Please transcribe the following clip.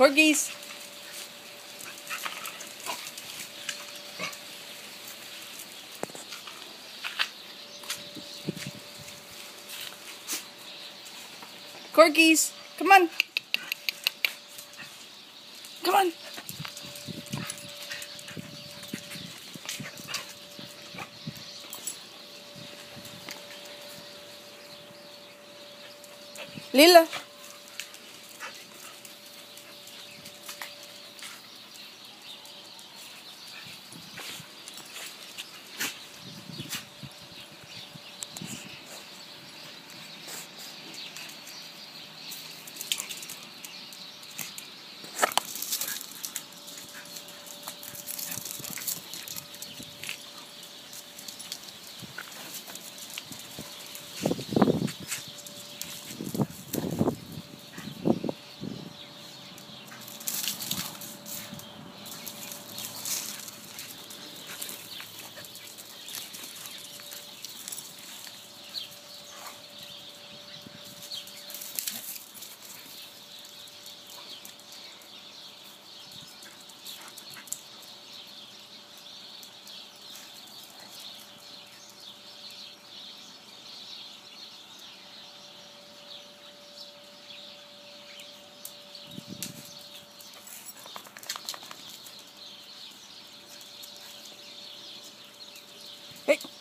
Corgis. Corgis, come on. Come on. 离了。Hej!